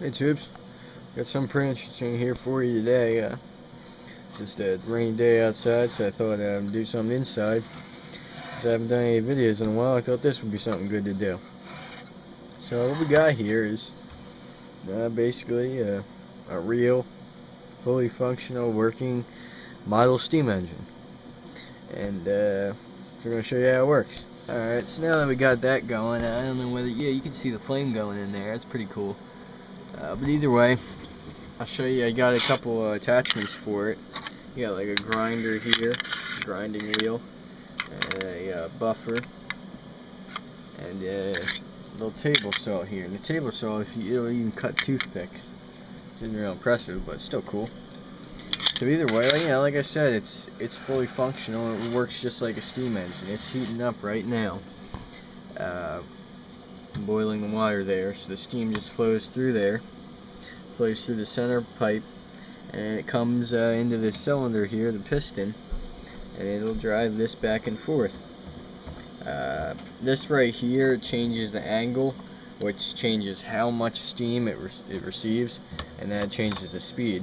Hey Tubes, got some pretty interesting here for you today. Uh, just a rainy day outside, so I thought I'd do something inside. Since I haven't done any videos in a while, I thought this would be something good to do. So what we got here is uh, basically a, a real, fully functional, working model steam engine. And uh, we're going to show you how it works. Alright, so now that we got that going, I don't know whether, yeah, you can see the flame going in there, that's pretty cool. Uh, but either way, I'll show you, I got a couple uh, attachments for it. You got like a grinder here, grinding wheel, and a uh, buffer, and a little table saw here. And the table saw, if you, it'll even cut toothpicks. It isn't real impressive, but still cool. So either way, like, know, like I said, it's it's fully functional. It works just like a steam engine. It's heating up right now. Uh, boiling the water there, so the steam just flows through there, flows through the center pipe, and it comes uh, into the cylinder here, the piston, and it'll drive this back and forth. Uh, this right here changes the angle, which changes how much steam it, re it receives, and that changes the speed.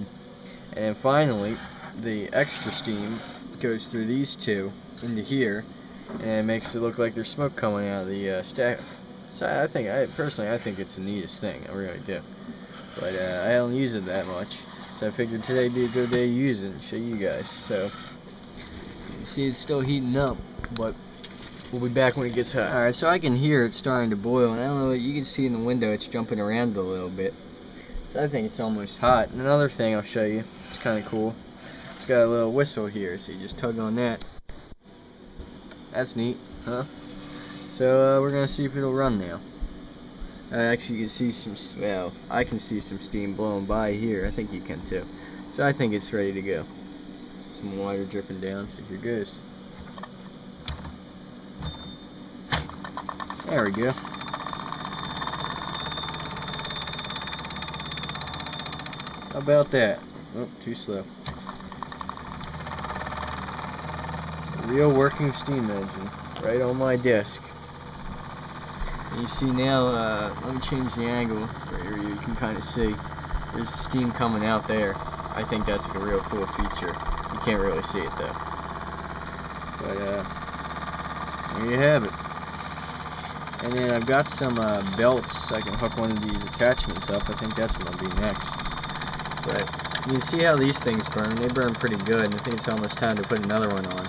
And then finally, the extra steam goes through these two into here, and it makes it look like there's smoke coming out of the uh, stack. So I think, I personally, I think it's the neatest thing. I really do. But uh, I don't use it that much, so I figured today'd be a good day to use it and show you guys. So you see, it's still heating up, but we'll be back when it gets hot. All right, so I can hear it starting to boil, and I don't know. You can see in the window, it's jumping around a little bit. So I think it's almost hot. And another thing I'll show you, it's kind of cool. It's got a little whistle here, so you just tug on that. That's neat, huh? So uh, we're gonna see if it'll run now. Uh, actually, you can see some, well, I can see some steam blowing by here. I think you can too. So I think it's ready to go. Some water dripping down, See so here goes. There we go. How about that? Oh, too slow. A real working steam engine, right on my desk. And you see now, uh, let me change the angle where you can kind of see. There's steam coming out there. I think that's like a real cool feature. You can't really see it though. But, uh, there you have it. And then I've got some uh, belts. I can hook one of these attachments up. I think that's going to be next. But you can see how these things burn. They burn pretty good, and I think it's almost time to put another one on.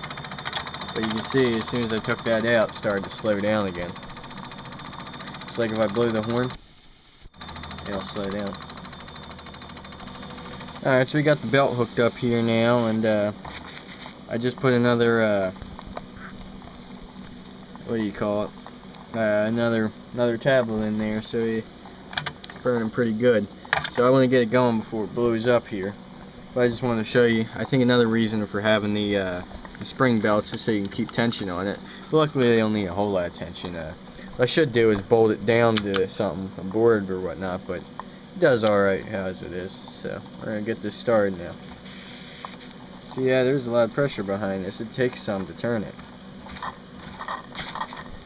But you can see, as soon as I took that out, it started to slow down again. It's like if I blow the horn, it'll slow down. Alright, so we got the belt hooked up here now, and uh, I just put another, uh, what do you call it? Uh, another another tablet in there, so it's burning pretty good. So I want to get it going before it blows up here. But I just wanted to show you, I think another reason for having the, uh, the spring belts is so you can keep tension on it. But luckily they don't need a whole lot of tension. I should do is bolt it down to something, a board or whatnot, but it does alright as it is. So we're going to get this started now. So yeah, there's a lot of pressure behind this. It takes some to turn it.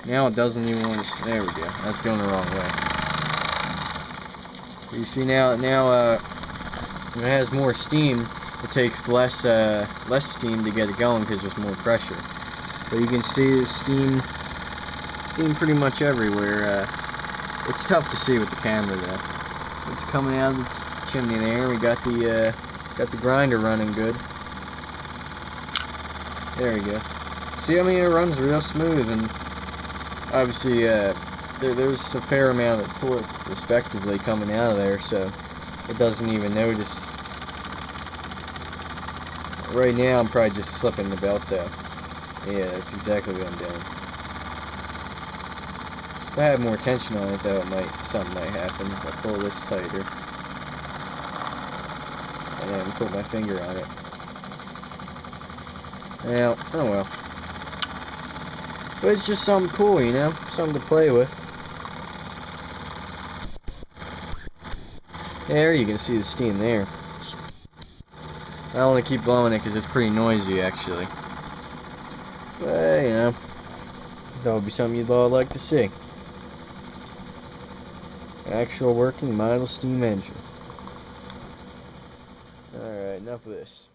Now it doesn't even want to, there we go. That's going the wrong way. You see now, now uh, it has more steam, it takes less uh, less steam to get it going because there's more pressure. But you can see the steam, pretty much everywhere. Uh, it's tough to see with the camera though. It's coming out of the chimney there. We got the uh, got the grinder running good. There we go. See, I mean, it runs real smooth, and obviously, uh, there, there's a fair amount of torque, respectively, coming out of there, so it doesn't even notice. Right now, I'm probably just slipping the belt, though. Yeah, that's exactly what I'm doing. If I had more tension on it, though, it might something might happen. If I pull this tighter, and then put my finger on it. Well, oh well. But it's just something cool, you know? Something to play with. There, you can see the steam there. I don't want to keep blowing it because it's pretty noisy, actually. But, you know, that would be something you'd all like to see. Actual working model steam engine. Alright, enough of this.